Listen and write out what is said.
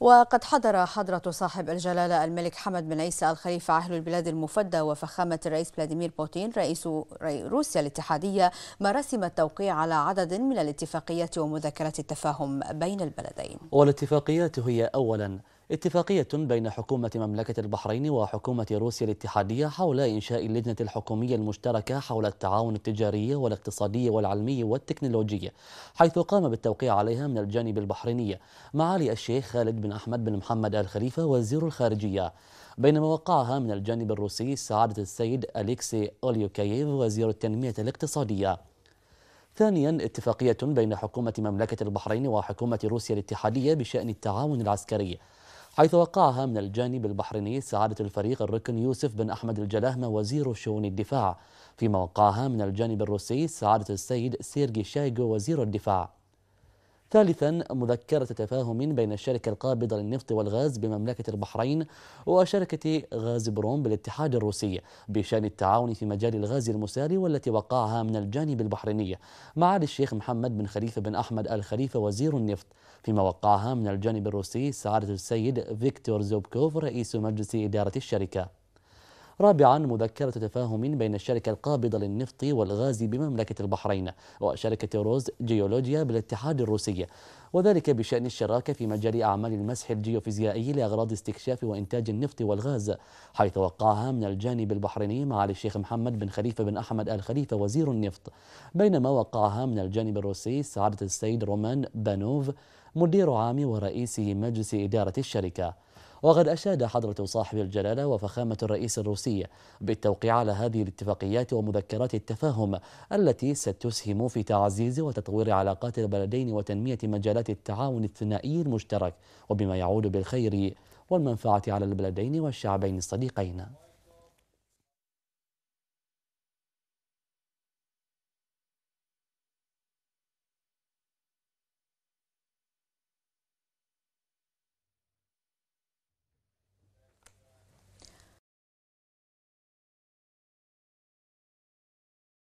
وقد حضر حضرة صاحب الجلالة الملك حمد بن عيسى الخليفة أهل البلاد المفدى وفخامة الرئيس فلاديمير بوتين رئيس روسيا الاتحادية مراسم التوقيع على عدد من الاتفاقيات ومذكرات التفاهم بين البلدين. والاتفاقيات هي أولا اتفاقية بين حكومة مملكة البحرين وحكومة روسيا الاتحادية حول إنشاء اللجنة الحكومية المشتركة حول التعاون التجاري والاقتصادي والعلمي والتكنولوجي حيث قام بالتوقيع عليها من الجانب البحريني معالي الشيخ خالد بن أحمد بن محمد الخليفة وزير الخارجية. بينما وقعها من الجانب الروسي سعادة السيد أليكسي أوليوكاييف وزير التنمية الاقتصادية. ثانيا اتفاقية بين حكومة مملكة البحرين وحكومة روسيا الاتحادية بشأن التعاون العسكري. حيث وقعها من الجانب البحريني سعادة الفريق الركن يوسف بن أحمد الجلاهمة وزير شؤون الدفاع. فيما وقعها من الجانب الروسي سعادة السيد سيرجي شايغو وزير الدفاع. ثالثا مذكرة تفاهم بين الشركة القابضة للنفط والغاز بمملكة البحرين وشركة غاز بروم بالاتحاد الروسي بشأن التعاون في مجال الغاز المسالي والتي وقعها من الجانب البحريني معالي الشيخ محمد بن خليفة بن أحمد الخليفة وزير النفط فيما وقعها من الجانب الروسي سعادة السيد فيكتور زوبكوف رئيس مجلس إدارة الشركة. رابعا مذكرة تفاهم بين الشركة القابضة للنفط والغاز بمملكة البحرين وشركة روز جيولوجيا بالاتحاد الروسي وذلك بشأن الشراكة في مجال أعمال المسح الجيوفيزيائي لأغراض استكشاف وإنتاج النفط والغاز حيث وقعها من الجانب البحريني مع الشيخ محمد بن خليفة بن أحمد آل خليفة وزير النفط. بينما وقعها من الجانب الروسي سعادة السيد رومان بانوف مدير عام ورئيس مجلس إدارة الشركة. وقد أشاد حضرة صاحب الجلالة وفخامة الرئيس الروسي بالتوقيع على هذه الاتفاقيات ومذكرات التفاهم التي ستسهم في تعزيز وتطوير علاقات البلدين وتنمية مجالات التعاون الثنائي المشترك وبما يعود بالخير والمنفعة على البلدين والشعبين الصديقين.